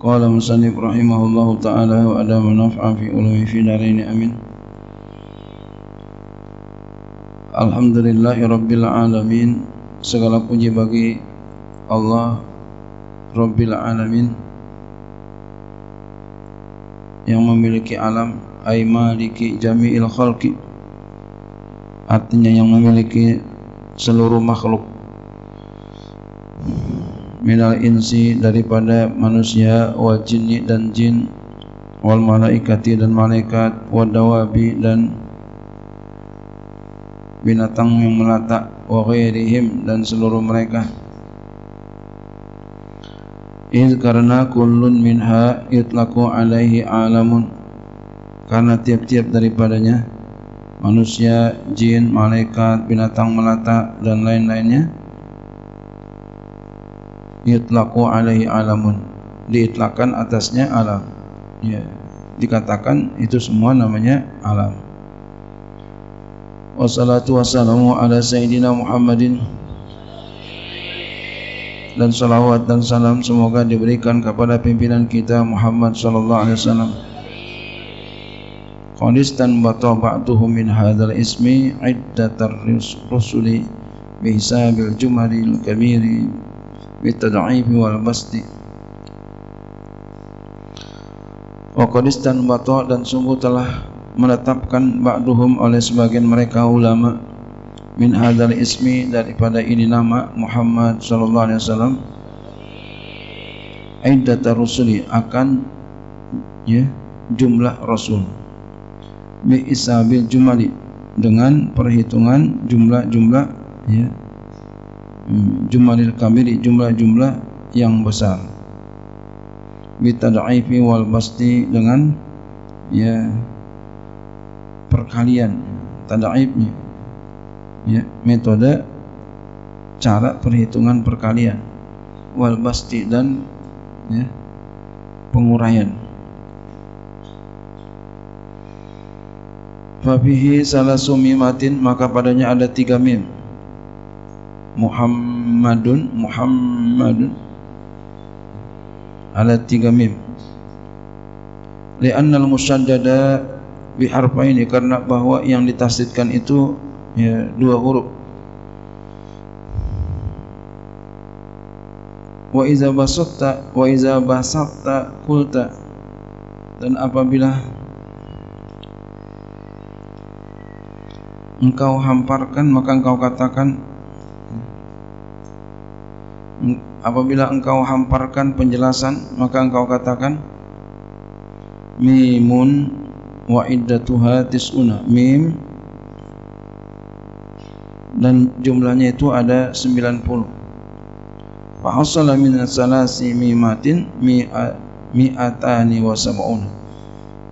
قال مصنف رحمه الله تعالى وأدام نفعا في علوم في دارين أمين Alhamdulillahi Rabbil Alamin Segala puji bagi Allah Rabbil Alamin Yang memiliki alam Ay maliki jami'il khalqi Artinya yang memiliki seluruh makhluk Minal insi daripada manusia Wal jinni dan jin Wal malaikati dan malaikat Wal dawabi dan binatang yang melata wa ghairihim dan seluruh mereka. Iz karena kullun minha yutlaku alaihi alamun. Karena tiap-tiap daripadanya manusia, jin, malaikat, binatang melata dan lain-lainnya yutlaku alaihi alamun. Diitlakan atasnya alam. Ya. Dikatakan itu semua namanya alam. Wassalatu wassalamu ala sayyidina Muhammadin. Dan salawat dan salam semoga diberikan kepada pimpinan kita Muhammad sallallahu alaihi wasallam. Qadistan bata ba'duhum min hadzal ismi iddatar rusuli bihisabil jumalil kabiri basti wa qadistan bata dan sungguh telah menetapkan ba'duhum oleh sebagian mereka ulama min hadzal ismi daripada ini nama Muhammad sallallahu alaihi wasallam. Iddat rusuli akan ya jumlah rasul. Bi isabil jumali dengan perhitungan jumlah-jumlah ya hmm, jumalil kamili jumlah-jumlah yang besar. Bitadaifi wal basti dengan ya perkalian tadaibnya ya metode cara perhitungan perkalian. Wal basti dan ya penguraian. Fabihi salah sumimatin maka padanya ada tiga mim Muhammadun Muhammadun. Ada tiga mim. Li'annal musaddada biharfa ini karena bahwa yang ditasdidkan itu ya dua huruf. Wa iza basatta wa iza basatta kulta dan apabila engkau hamparkan maka engkau katakan apabila engkau hamparkan penjelasan maka engkau katakan mimun wa iddatuha tis'una. Mim. Dan jumlahnya itu ada 90 fa hasala min salasi mimatin mi'atani wa sab'un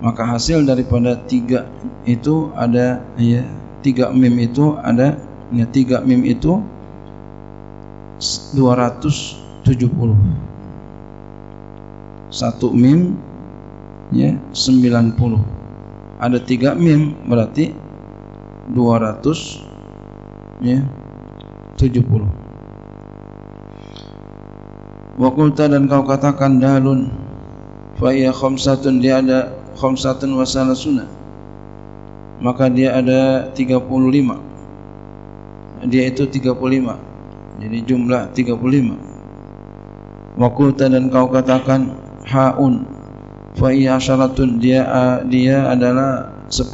maka hasil daripada tiga itu ada ya tiga mim itu ada ya tiga mim itu 270 satu mim ya 90 ada tiga mim berarti 200 ya 70 Wakulta dan kau katakan dalun fa iya khamsatun dia ada khamsatun wa salasuna. Maka dia ada 35 dia itu 35 jadi jumlah 35 Wakulta dan kau katakan haun. Fa iya dia dia adalah 10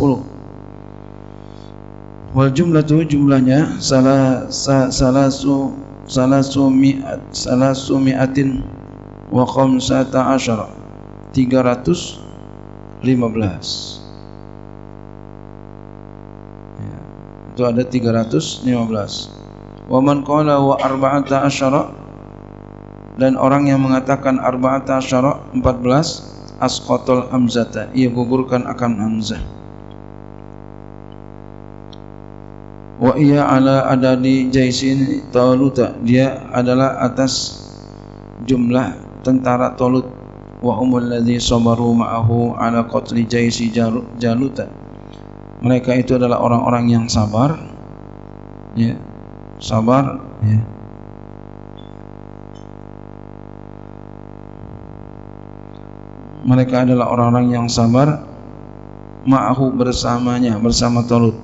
wal jumlatu jumlahnya salah salasu salasu mi'at salasu mi'atin wa khamsata asyara. 315 ya, itu ada 315 wa man qala wa arba'ata asyara. Dan orang yang mengatakan arba'ata asyara 14 asqatul hamzata. Ia gugurkan akan hamzah. Wa ia ala adadi jaisin taluta. Dia adalah atas jumlah tentara Talut. Wa humul ladzi sabaru ma'ahu ala qatli jaisi jaluta. Mereka itu adalah orang-orang yang sabar ya sabar. Ya. Mereka adalah orang-orang yang sabar. Ma'ahu bersamanya bersama Talut.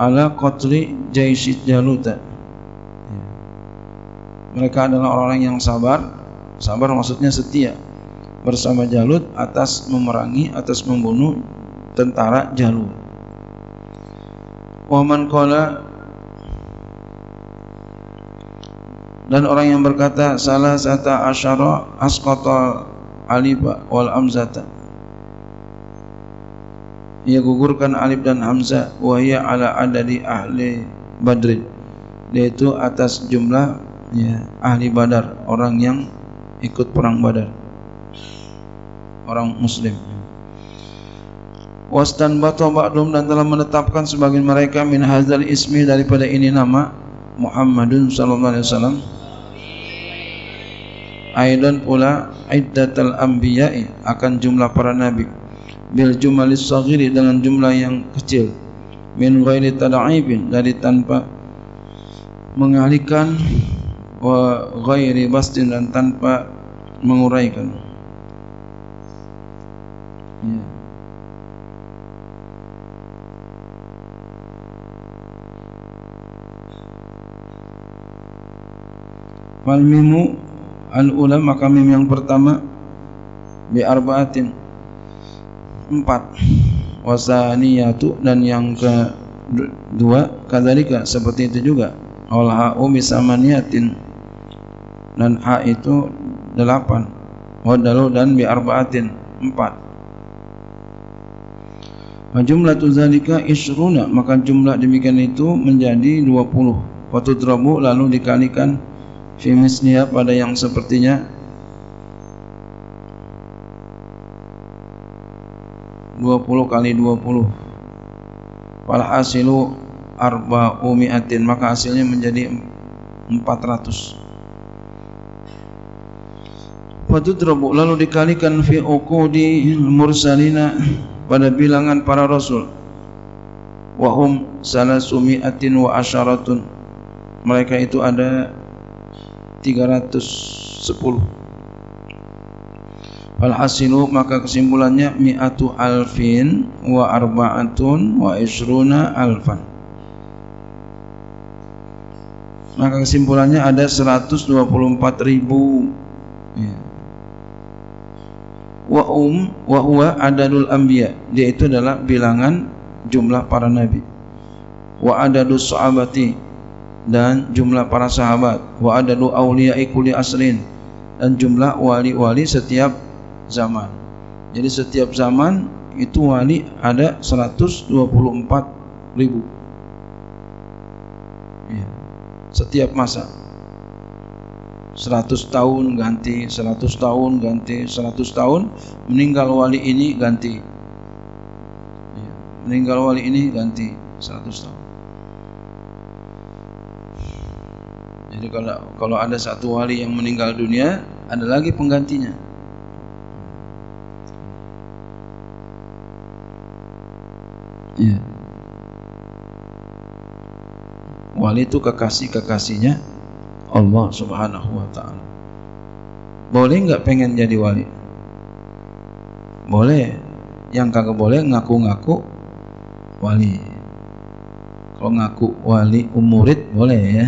Ala qatli jaisyid jaluta mereka adalah orang-orang yang sabar. Sabar maksudnya setia. Bersama Jalut atas memerangi atas membunuh tentara Jalut waman qala dan orang yang berkata salah sata asyara asqata alifa wal amzata ia gugurkan alif dan hamzah wahia ala adadi ahli badrin yaitu atas jumlah ya, ahli badar orang yang ikut perang badar orang muslim wastan batu ba'dum dan telah menetapkan sebagian mereka min hazal ismi daripada ini nama Muhammadun sallallahu alaihi wasallam. Aidan pula iddatul anbiya'i akan jumlah para nabi. Bil jumalis saghiri dengan jumlah yang kecil. Min ghairi tad'ibin dari tanpa mengalihkan wa ghairi bastin dan tanpa menguraikan Wal mimu al ula maka mim yang pertama bi arbaatin empat. Wasaniyatu dan yang kedua kadzalika seperti itu juga. Wal ha'u bi samaniyatin dan ha itu delapan. Wadalu dan bi arbaatin empat. Wa jumlatu zalika isruna maka jumlah demikian itu menjadi 20 wa tudrabu lalu dikalikan fi pada yang sepertinya. 20 kali 20 fal hasilu arba'u mi'atin. Maka hasilnya menjadi 400 Fatudrabu. Lalu dikalikan fi uqudi mursalina pada bilangan para rasul. Wahum salasumi'atin wa asyaratun mereka itu ada 310 Alhasilu maka kesimpulannya mi'atu alfin wa arba'atun wa isruna alfan. Maka kesimpulannya ada 124 ribu. Ya. wa um wa huwa adadul anbiya dia itu adalah bilangan jumlah para nabi. Wa adadus sahabati dan jumlah para sahabat. Wa adadu awliya'i kulli asrin. Dan jumlah wali-wali setiap zaman. Jadi setiap zaman itu wali ada 124 ribu. Ya. setiap masa. 100 tahun ganti 100 tahun ganti 100 tahun meninggal wali ini ganti. Ya. meninggal wali ini ganti 100 tahun Jadi kalau kalau ada satu wali yang meninggal dunia, ada lagi penggantinya. Iya. Wali itu kekasih-kekasihnya Allah Subhanahu wa taala. Boleh nggak pengen jadi wali? Boleh. Yang kagak boleh ngaku-ngaku wali. Kalau ngaku wali umurid boleh ya.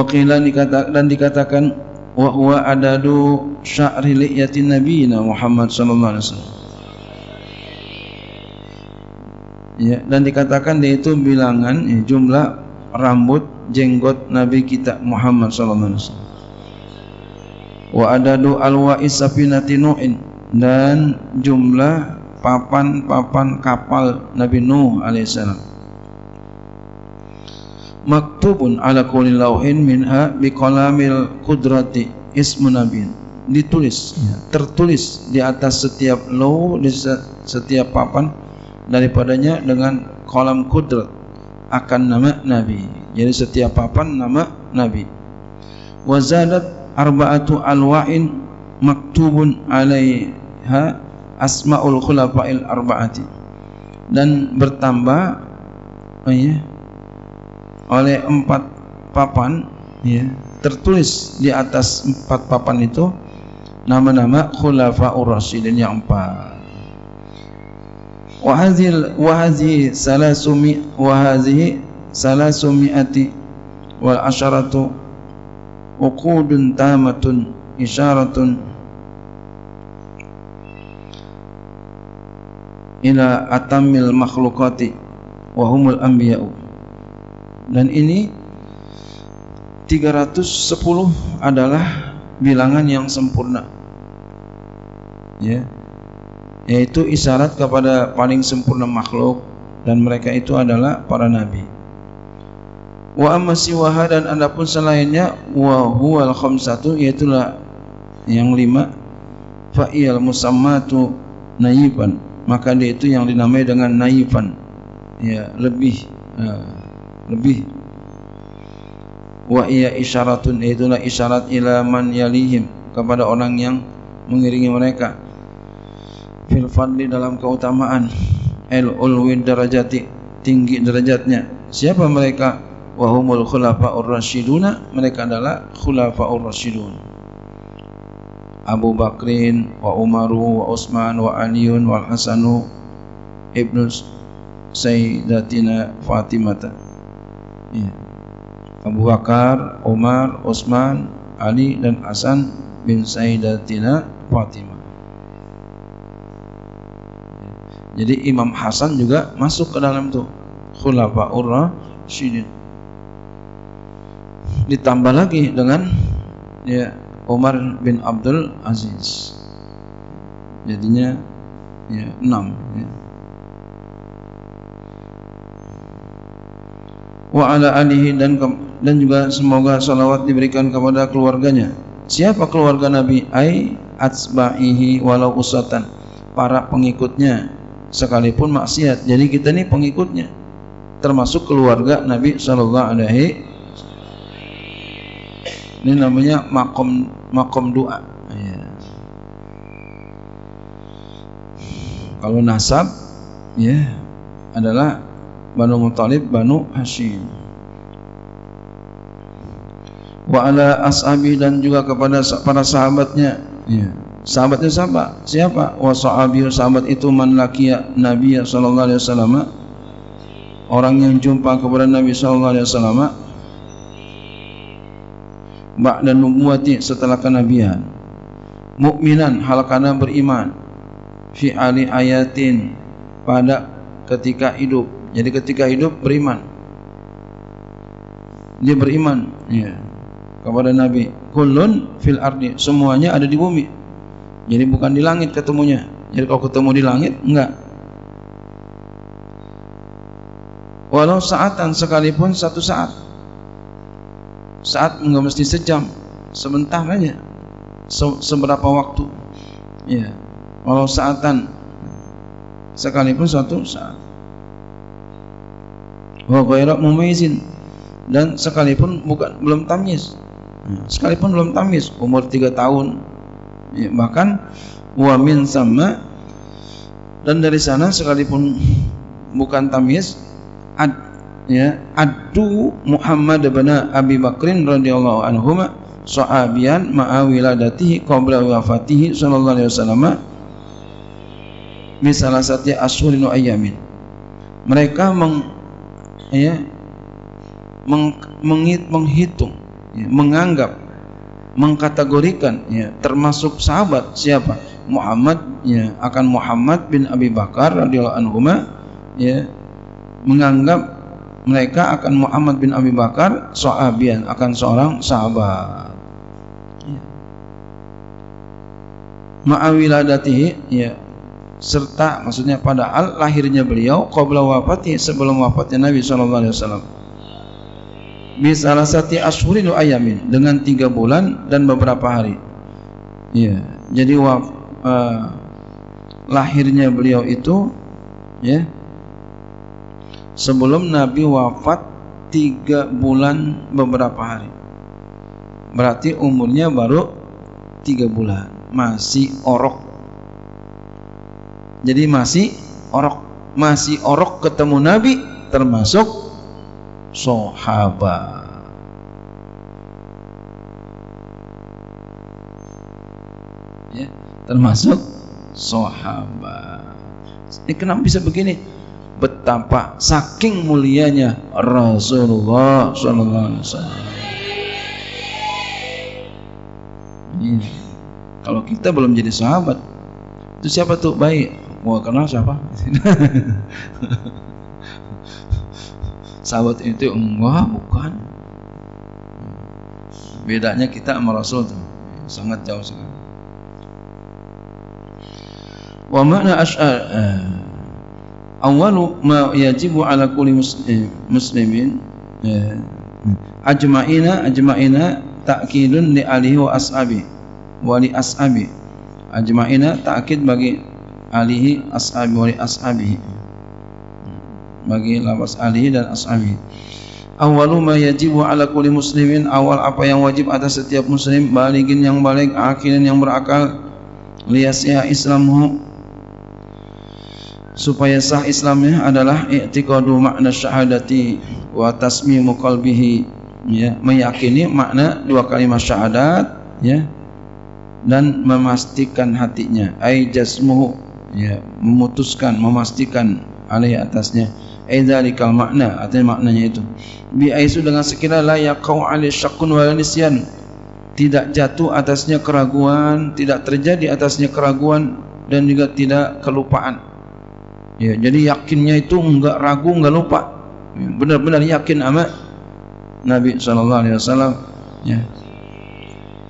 Wakila dikatakan dan dikatakan wa huwa adadu sya'ri liyatin nabiyina Muhammad sallallahu alaihi wasallam. Ya, dan dikatakan dia itu bilangan ya, jumlah rambut jenggot Nabi kita Muhammad sallallahu alaihi wasallam. Wa adadu alwa'is safinati Nuhin dan jumlah papan-papan kapal Nabi Nuh alaihissalam maktubun ala kulli lauhin minha biqalamil qudrati ismu nabiyin ditulis ya. tertulis di atas setiap lauh di setiap papan daripadanya dengan kolam kudrat. Akan nama nabi. Jadi setiap papan nama nabi. Wazadat arba'atu alwa'in maktubun alaiha asmaul khulafa'il arba'ati. Dan bertambah oh ya, oleh empat papan ya tertulis di atas empat papan itu nama-nama khulafa'ur rasyidin yang empat. Salasumi wa hadhihi salasumi'ati wal asharatu uqudun tamatun isyaratun ila dan ini 310 adalah bilangan yang sempurna. Ya. Yaitu isyarat kepada paling sempurna makhluk dan mereka itu adalah para nabi. Wa amma siwaha dan adapun selainnya wa huwal khamsatu yaitulah yang lima fa iyal musammatu nayiban maka dia itu yang dinamai dengan naifan ya lebih uh, lebih. Wa iya isyaratun itulah isyarat ila man yalihim kepada orang yang mengiringi mereka. Fil fadli dalam keutamaan. El ulwi darajati tinggi derajatnya. Siapa mereka? Wahumul khulafaur rasyiduna mereka adalah khulafaur rasyidun. Abu Bakrin wa Umaru wa Utsman wa Aliun wa Hasanu ibnu Sayyidatina Fatimah. Ya. Abu Bakar, Umar, Utsman, Ali dan Hasan bin Sayyidatina Fatimah. Jadi Imam Hasan juga masuk ke dalam itu Khulafaur Rasyidin. Ditambah lagi dengan ya Umar bin Abdul Aziz jadinya ya enam ya. Wa ala alihi dan dan juga semoga salawat diberikan kepada keluarganya. Siapa keluarga Nabi? Ai atsba'ihi walau usatan. Para pengikutnya. Sekalipun maksiat. Jadi kita ini pengikutnya. Termasuk keluarga Nabi sallallahu alaihi ini namanya makom makom doa. Ya. Kalau nasab, ya adalah Banu Muthalib, Banu Hashim. Wa ala ashabi dan juga kepada para sahabatnya. Ya. Sahabatnya siapa? Siapa? Wa sahabi sahabat itu man laqiya Nabi sallallahu alaihi wasallam. Orang yang jumpa kepada Nabi sallallahu alaihi wasallam ba'da nubuwati setelah kenabian mukminan hal kana beriman fi ali ayatin pada ketika hidup jadi ketika hidup beriman. Dia beriman ya kepada nabi. Kullun fil ardi semuanya ada di bumi. Jadi bukan di langit ketemunya. Jadi kalau ketemu di langit enggak. Walau saatan sekalipun satu saat. Saat enggak mesti sejam sebentar aja. Se seberapa waktu. Ya walau saatan sekalipun suatu saat wa ghairu mumayyizin dan sekalipun bukan belum tamyiz ya, sekalipun belum tamyiz umur 3 tahun. Ya, bahkan wa min sama dan dari sana sekalipun bukan tamyiz ad ya adu Muhammad bin Abi Bakrin radhiyallahu anhu sahabian ma'a wiladatihi qabla wafatihi sallallahu alaihi wasallam misalah satya ashurin ayamin. Mereka meng, ya, meng, menghitung ya, menganggap mengkategorikan ya, termasuk sahabat siapa? Muhammad ya. Akan Muhammad bin Abi Bakar radhiyallahu anhu ya. Menganggap mereka akan Muhammad bin Abi Bakar sahabian akan seorang sahabat. Ya. ma'awiladatihi ya serta maksudnya pada al lahirnya beliau qabla wafati sebelum wafatnya Nabi sallallahu alaihi wasallam. Bi salasati ashhurin wa ayamin dengan tiga bulan dan beberapa hari. Ya jadi waf, uh, lahirnya beliau itu ya sebelum Nabi wafat tiga bulan beberapa hari. Berarti umurnya baru tiga bulan. Masih orok Jadi masih orok, masih orok ketemu Nabi termasuk sahabat. Ya, termasuk sahabat. Ini kenapa bisa begini? Betapa saking mulianya Rasulullah sallallahu alaihi wasallam. Iya. Kalau kita belum jadi sahabat, itu siapa tuh? Baik. Mau kenal siapa? sahabat itu enggak, bukan. Bedanya kita sama Rasul tuh sangat jauh sekali. Wa makna ash'ar eh, awalu ma yajibu ala kulli eh, muslimin eh, ajma'ina ajma'ina ta'kidun li alihi wa ashabi wa li ashabi ajma'ina ta'kid bagi alihi ashabi wa ashabi. Bagi lafaz alihi dan ashabi. Awalu ma yajibu ala kulli muslimin awal apa yang wajib atas setiap muslim baligin yang balik akilin yang berakal liyasya islamu. Supaya sah Islamnya adalah i'tiqadu makna syahadati wa tasmimu qalbihi. Ya meyakini makna dua kalimat syahadat ya dan memastikan hatinya. Ai jasmuhu ya memutuskan memastikan alih atasnya. Ai dzalikal makna artinya maknanya itu. Bi aisu dengan sekira la yaqau alai syakkun wa nisyan. Tidak jatuh atasnya keraguan tidak terjadi atasnya keraguan dan juga tidak kelupaan. Ya jadi yakinnya itu enggak ragu enggak lupa. Ya, benar-benar yakin amat. Nabi sallallahu alaihi wasallam ya.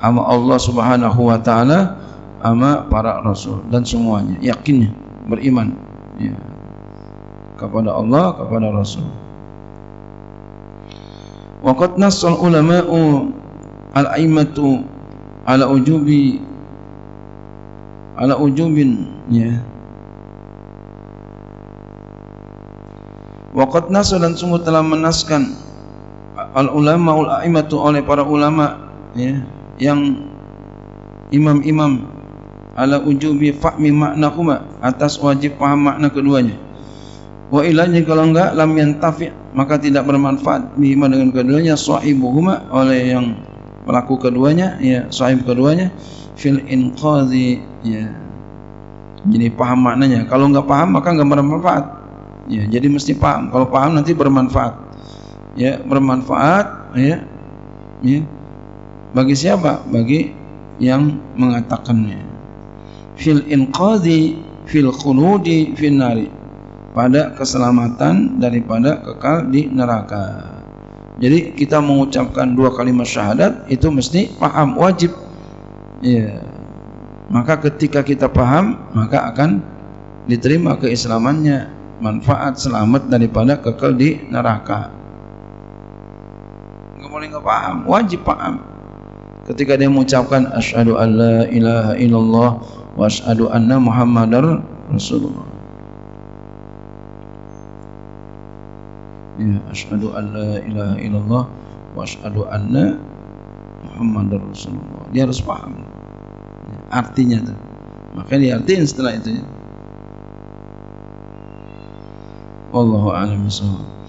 Ama Allah Subhanahu wa taala ama para rasul dan semuanya. Yakinnya beriman. Ya. Kepada Allah kepada rasul. Waqad nassal ulama'u al-aimatu ala ujubi ala ujubin ya. Waqad nasal dan sungguh telah menaskan al ulama ul aimatu oleh para ulama ya yang imam-imam ala ujubi fahmi maknahuma. Atas wajib paham makna keduanya. Wa ilanya kalau enggak lam yantafi. Maka tidak bermanfaat bihima dengan keduanya. Sahibuhuma oleh yang pelaku keduanya ya sahib keduanya. Fil inqadhi ya. Jadi paham maknanya. Kalau enggak paham maka enggak bermanfaat. Ya jadi mesti paham. Kalau paham nanti bermanfaat. Ya bermanfaat ya, ya. Bagi siapa? Bagi yang mengatakannya fil inqadhi fil khuludi fil nari. Pada keselamatan daripada kekal di neraka. Jadi kita mengucapkan dua kalimat syahadat itu mesti paham wajib. Ya maka ketika kita paham maka akan diterima keislamannya manfaat selamat daripada kekal di neraka. Boleh nggak paham, wajib paham. Ketika dia mengucapkan asyhadu alla ilaha illallah wa asyhadu anna muhammadar rasulullah. Ya, asyhadu alla ilaha illallah wa asyhadu anna muhammadar rasulullah. Dia harus paham. Artinya tuh. Makanya diartiin setelah itu. Wallahu a'lam bishawab.